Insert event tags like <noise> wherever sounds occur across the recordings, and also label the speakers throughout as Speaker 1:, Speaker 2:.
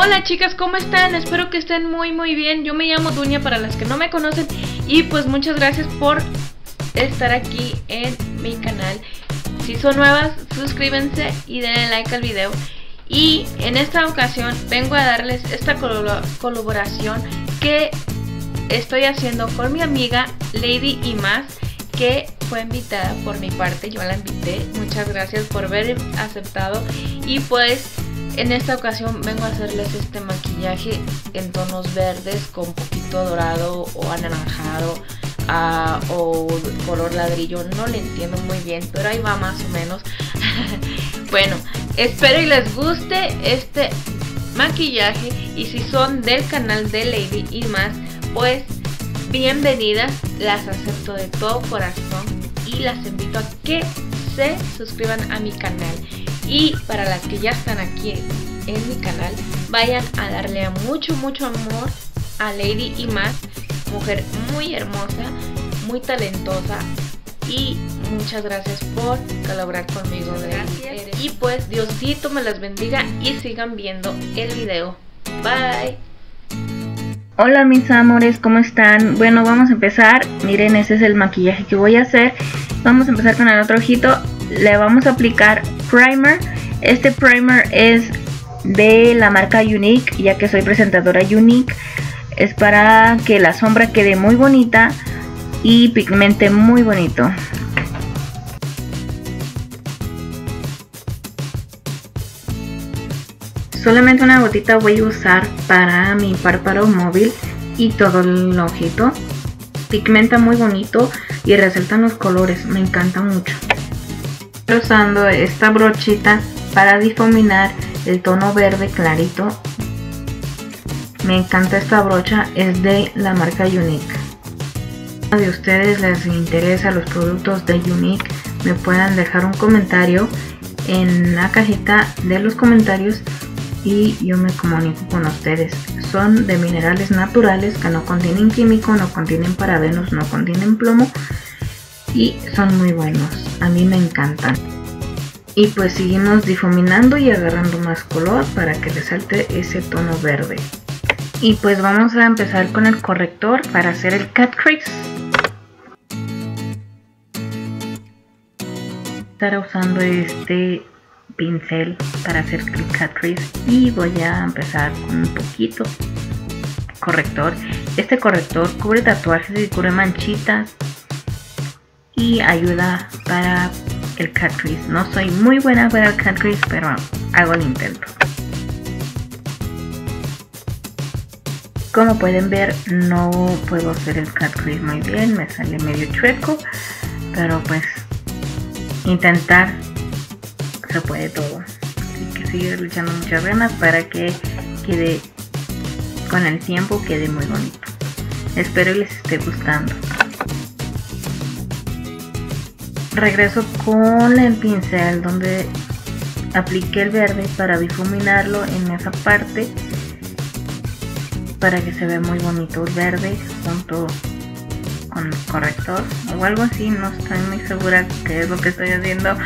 Speaker 1: hola chicas, ¿cómo están? Espero que estén muy muy bien. Yo me llamo Dunia para las que no me conocen y pues muchas gracias por estar aquí en mi canal. Si son nuevas, suscríbanse y denle like al video. Y en esta ocasión vengo a darles esta colaboración que estoy haciendo con mi amiga Lady y más que fue invitada por mi parte, yo la invité. Muchas gracias por haber aceptado y pues en esta ocasión vengo a hacerles este maquillaje en tonos verdes con poquito dorado o anaranjado ah, o color ladrillo. No le entiendo muy bien, pero ahí va más o menos. <laughs> bueno, espero y les guste este maquillaje y si son del canal de Lady y más, pues bienvenidas, las acepto de todo corazón y las invito a que se suscriban a mi canal. Y para las que ya están aquí en mi canal, vayan a darle mucho, mucho amor a Lady y más, mujer muy hermosa, muy talentosa y muchas gracias por colaborar conmigo. Gracias. Y pues Diosito me las bendiga y sigan viendo el video. Bye.
Speaker 2: Hola mis amores, ¿cómo están? Bueno, vamos a empezar. Miren, ese es el maquillaje que voy a hacer. Vamos a empezar con el otro ojito. Le vamos a aplicar primer. Este primer es de la marca Unique, ya que soy presentadora Unique. Es para que la sombra quede muy bonita y pigmente muy bonito. Solamente una gotita voy a usar para mi párpado móvil y todo el ojito. Pigmenta muy bonito y resaltan los colores, me encanta mucho. Usando esta brochita para difuminar el tono verde clarito. Me encanta esta brocha, es de la marca Unique. Si de ustedes les interesa los productos de Unique, me puedan dejar un comentario en la cajita de los comentarios y yo me comunico con ustedes. Son de minerales naturales que no contienen químico, no contienen parabenos, no contienen plomo y son muy buenos. A mí me encantan. Y pues seguimos difuminando y agarrando más color para que resalte ese tono verde. Y pues vamos a empezar con el corrector para hacer el cat crease. Estaré usando este pincel para hacer cat crease y voy a empezar con un poquito corrector este corrector cubre tatuajes y cubre manchitas y ayuda para el crease no soy muy buena para el crease pero hago el intento como pueden ver no puedo hacer el crease muy bien me sale medio chueco pero pues intentar se puede todo. Hay que seguir luchando muchas ganas para que quede con el tiempo quede muy bonito. Espero les esté gustando. Regreso con el pincel donde apliqué el verde para difuminarlo en esa parte para que se vea muy bonito el verde junto con el corrector o algo así, no estoy muy segura qué es lo que estoy haciendo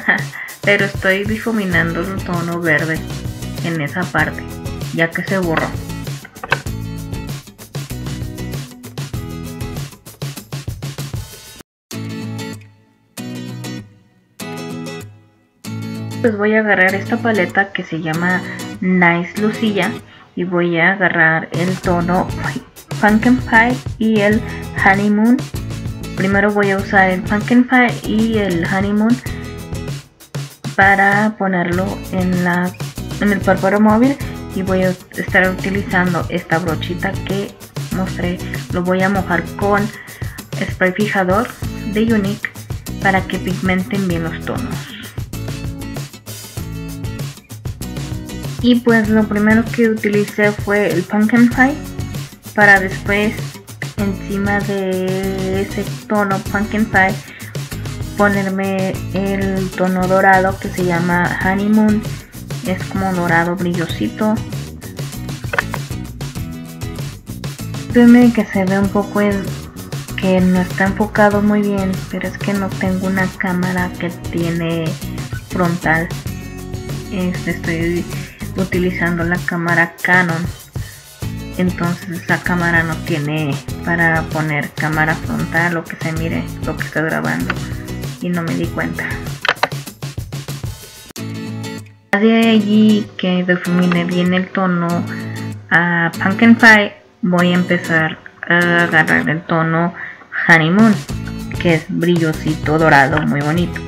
Speaker 2: <laughs> pero estoy difuminando el tono verde en esa parte ya que se borró pues voy a agarrar esta paleta que se llama Nice Lucilla y voy a agarrar el tono Pumpkin Pie y el Honeymoon. Primero voy a usar el Pumpkin Pie y el Honeymoon para ponerlo en, la, en el párpado móvil y voy a estar utilizando esta brochita que mostré. Lo voy a mojar con spray fijador de Unique para que pigmenten bien los tonos y pues lo primero que utilicé fue el pumpkin pie para después encima de ese tono pumpkin pie ponerme el tono dorado que se llama Honeymoon. Es como dorado brillosito. Dime que se ve un poco que no está enfocado muy bien, pero es que no tengo una cámara que tiene frontal. Este, estoy utilizando la cámara Canon. Entonces esa cámara no tiene para poner cámara frontal o que se mire lo que está grabando y no me di cuenta. De allí que define bien el tono a Pumpkin Pie voy a empezar a agarrar el tono Honeymoon que es brillosito dorado muy bonito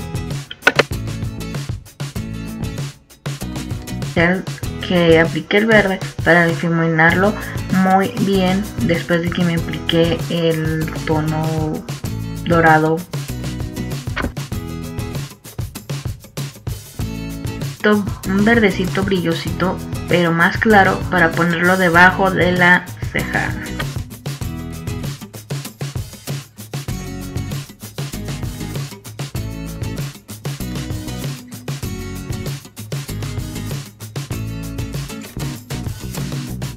Speaker 2: que apliqué el verde para difuminarlo muy bien después de que me apliqué el tono dorado. Un verdecito brillosito pero más claro para ponerlo debajo de la ceja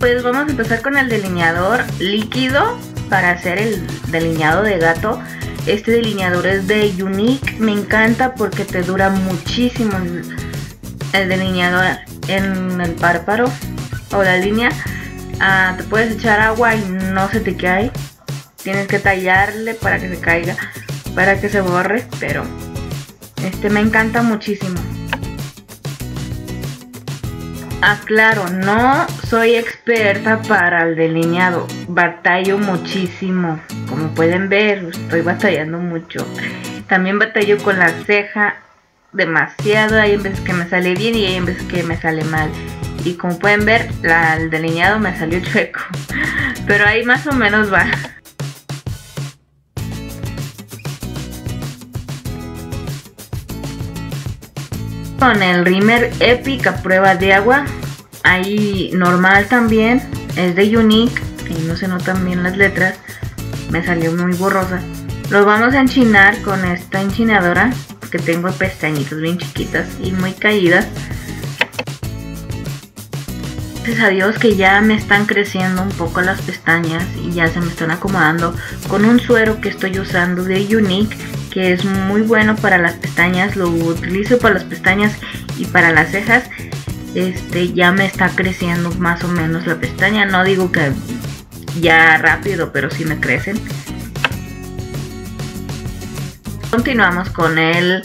Speaker 2: Pues vamos a empezar con el delineador líquido para hacer el delineado de gato. Este delineador es de Unique, me encanta porque te dura muchísimo el, delineador en el párpado o la línea. Ah, te puedes echar agua y no se te cae. Tienes que tallarle para que se caiga, para que se borre, pero este me encanta muchísimo. Aclaro, no soy experta para el delineado, batallo muchísimo. Como pueden ver, estoy batallando mucho. También batallo con la ceja demasiado. Hay veces que me sale bien y hay veces que me sale mal. Y como pueden ver, el delineado me salió chueco. <laughs> Pero ahí más o menos va. Con el Rimmer Epic a prueba de agua. Ahí normal también. Es de Unique. Y no se notan bien las letras. Me salió muy borrosa. Los vamos a enchinar con esta enchinadora. Que tengo pestañitas bien chiquitas y muy caídas. Gracias a Dios que ya me están creciendo un poco las pestañas y ya se me están acomodando con un suero que estoy usando de Unique que es muy bueno para las pestañas, lo utilizo para las pestañas y para las cejas. Este ya me está creciendo más o menos la pestaña, no digo que ya rápido, pero sí me crecen. Continuamos con el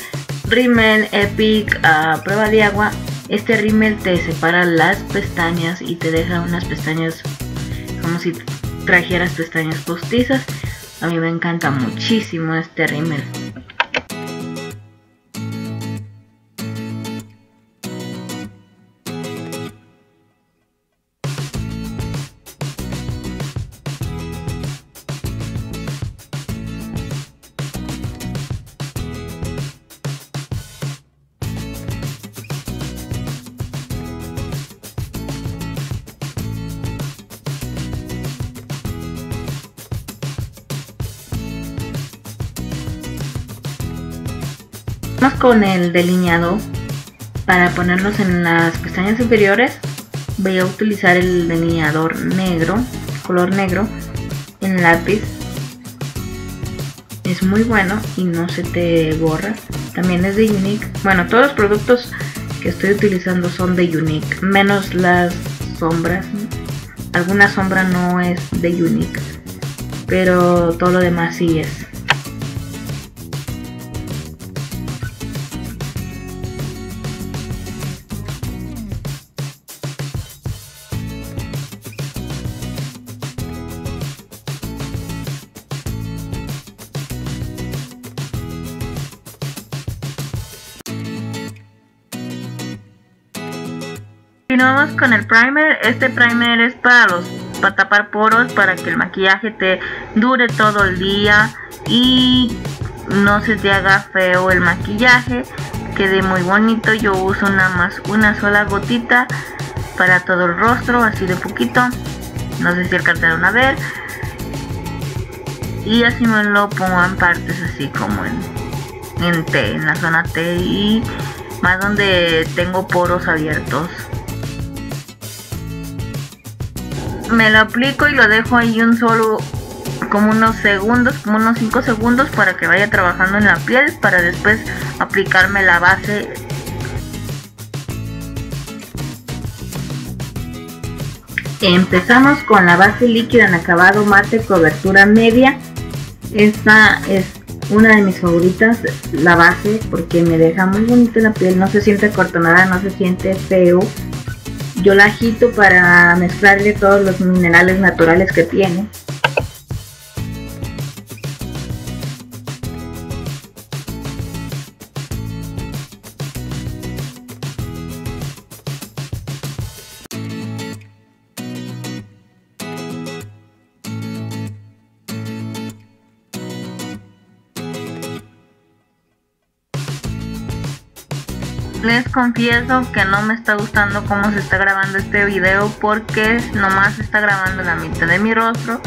Speaker 2: Rimmel Epic a prueba de agua. Este Rimmel te separa las pestañas y te deja unas pestañas como si trajeras pestañas postizas. A mí me encanta muchísimo este rímel. Vamos con el delineado para ponernos en las pestañas inferiores voy a utilizar el delineador negro color negro en lápiz. Es muy bueno y no se te borra. También es de Unique. Bueno todos los productos que estoy utilizando son de Unique menos las sombras. Alguna sombra no es de Unique pero todo lo demás sí es Continuamos con el primer. Este primer es para los para tapar poros, para que el maquillaje te dure todo el día y no se te haga feo el maquillaje, quede muy bonito. Yo uso nada más una sola gotita para todo el rostro, así de poquito. No sé si alcanzaron a ver. Y así me lo pongo en partes así como en, en T, en la zona T y más donde tengo poros abiertos. Me lo aplico y lo dejo ahí un solo como unos segundos, como unos 5 segundos para que vaya trabajando en la piel para después aplicarme la base Empezamos con la base líquida en acabado mate cobertura media. Esta es una de mis favoritas, la base, porque me deja muy bonita la piel, no se siente cortonada, no se siente feo. Yo la agito para mezclarle todos los minerales naturales que tiene. Les confieso que no me está gustando cómo se está grabando este video porque nomás está grabando la mitad de mi rostro.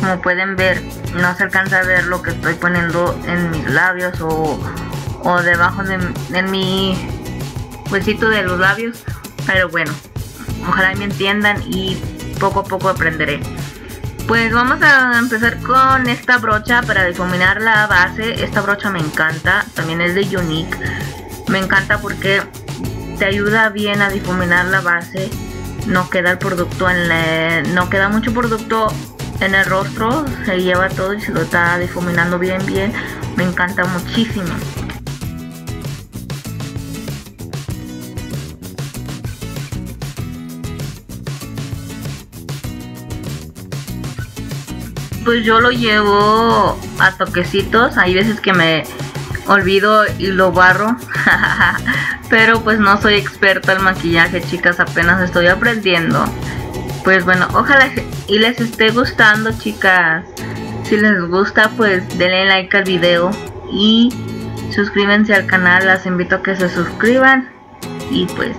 Speaker 2: Como pueden ver, no se alcanza a ver lo que estoy poniendo en mis labios o, o debajo de, mi huesito de los labios. Pero bueno, ojalá me entiendan y poco a poco aprenderé. Pues vamos a empezar con esta brocha para difuminar la base. Esta brocha me encanta, también es de Unique me encanta porque te ayuda bien a difuminar la base no queda el producto en no queda mucho producto en el rostro se lleva todo y se lo está difuminando bien bien. Me encanta muchísimo. Pues yo lo llevo a toquecitos. Hay veces que me olvido y lo barro. <laughs> Pero pues no soy experta en maquillaje, chicas, apenas estoy aprendiendo. Pues bueno, ojalá y les esté gustando, chicas. Si les gusta, pues denle like al video y suscríbanse al canal. Las invito a que se suscriban. Y pues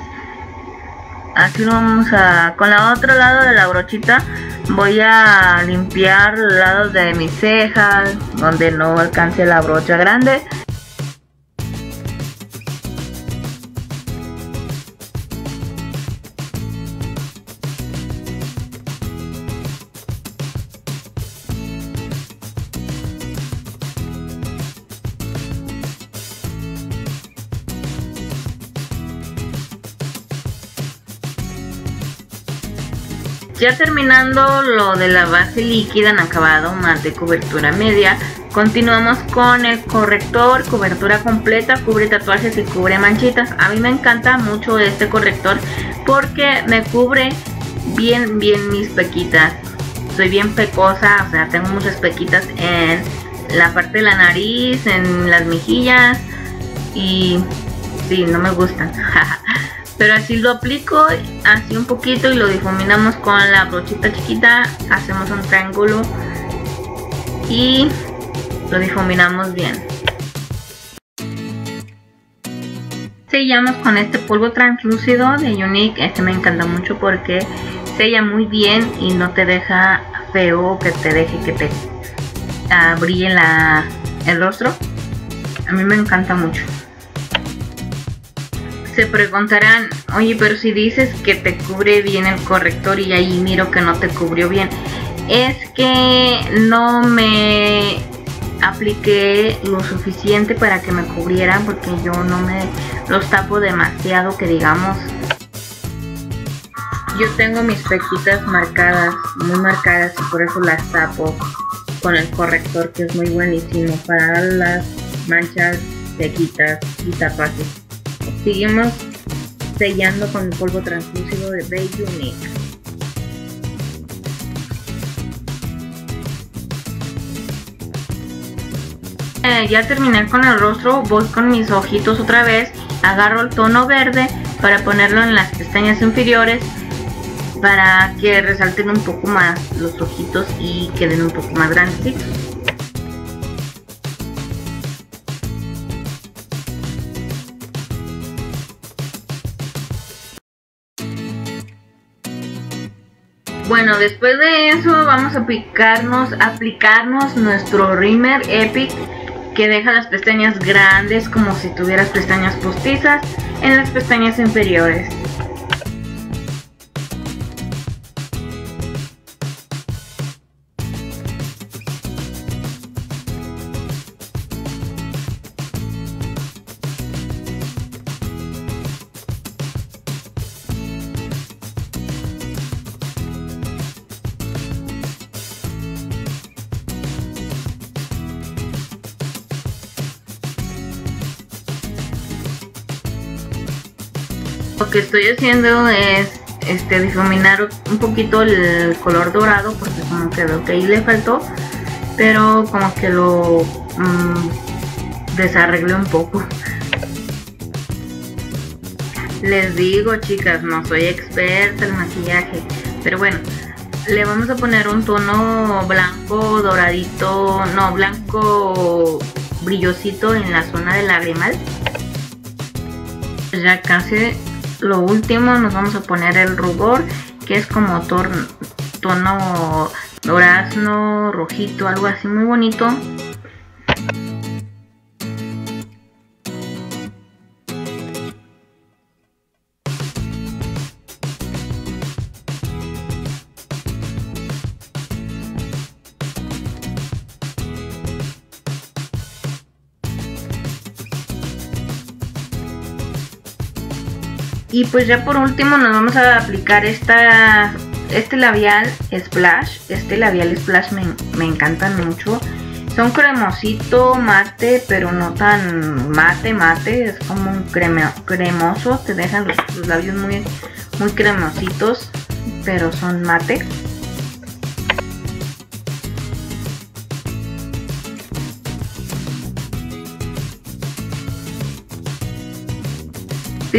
Speaker 2: lo vamos a... Con la otro lado de la brochita voy a limpiar los lados de mis cejas, donde no alcance la brocha grande. Ya terminando lo de la base líquida en acabado mate cobertura media, continuamos con el corrector, cobertura completa, cubre tatuajes y cubre manchitas. A mí me encanta mucho este corrector porque me cubre bien, bien mis pequitas. Soy bien pecosa, o sea, tengo muchas pequitas en la parte de la nariz, en las mejillas y sí, no me gustan. <laughs> pero así lo aplico así un poquito y lo difuminamos con la brochita chiquita hacemos un triángulo y lo difuminamos bien. Sellamos con este polvo translúcido de Unique este me encanta mucho porque sella muy bien y no te deja feo que te deje que te ah, brille la, el rostro. A mí me encanta mucho se preguntarán, oye, pero si dices que te cubre bien el corrector y ahí miro que no te cubrió bien, es que no me apliqué lo suficiente para que me cubrieran porque yo no me los tapo demasiado que digamos. Yo tengo mis pequitas marcadas, muy marcadas y por eso las tapo con el corrector que es muy buenísimo para las manchas pequitas y tapajes. Seguimos sellando con el polvo translúcido de Baby Unique. Eh, ya terminé con el rostro, voy con mis ojitos otra vez, agarro el tono verde para ponerlo en las pestañas inferiores para que resalten un poco más los ojitos y queden un poco más grandes. Bueno, después de eso vamos a aplicarnos, aplicarnos nuestro Rimmer Epic que deja las pestañas grandes como si tuvieras pestañas postizas en las pestañas inferiores. Lo que estoy haciendo es este difuminar un poquito el color dorado porque como que veo que ahí le faltó pero como que lo mmm, desarreglé un poco. Les digo chicas no soy experta en maquillaje pero bueno le vamos a poner un tono blanco doradito no blanco brillosito en la zona del lagrimal. Ya casi lo último nos vamos a poner el rubor que es como tono durazno rojito algo así muy bonito Y pues ya por último nos vamos a aplicar esta, este labial Splash. Este labial Splash me, me mucho. Son cremosito, mate, pero no tan mate, mate. Es como un cremoso. Te dejan los, labios muy, muy cremositos, pero son mate.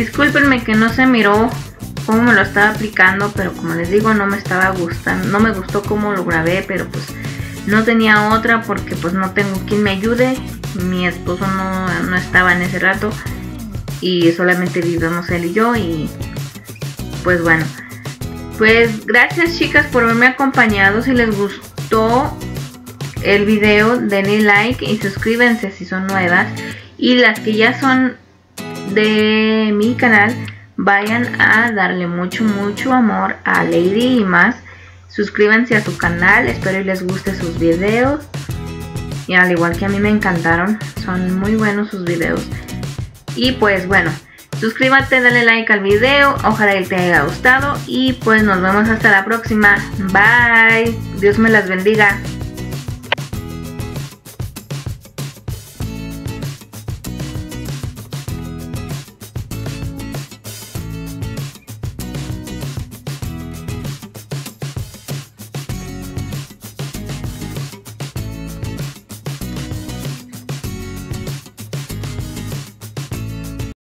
Speaker 2: Discúlpenme que no se miró cómo me lo estaba aplicando, pero como les digo, no me estaba gustando, no me gustó cómo lo grabé, pero pues no tenía otra porque pues no tengo quien me ayude. Mi esposo no, no estaba en ese rato y solamente vivimos él y yo y pues bueno. Pues gracias chicas por haberme acompañado. Si les gustó el video, denle like y suscríbanse si son nuevas. Y las que ya son de mi canal vayan a darle mucho mucho amor a Lady y más. Suscríbanse a su canal espero y les guste sus videos. Y al igual que a mí me encantaron son muy buenos sus videos. Y pues bueno suscríbete dale like al video ojalá que te haya gustado. Y pues nos vemos hasta la próxima. Bye. Dios me las bendiga